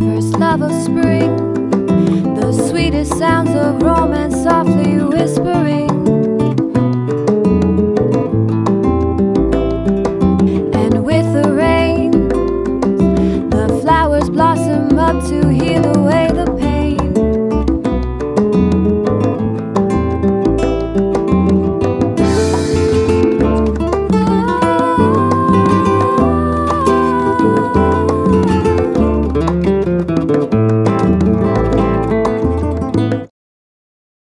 First love of spring, the sweetest sounds of romance softly whispering. And with the rain, the flowers blossom up to here.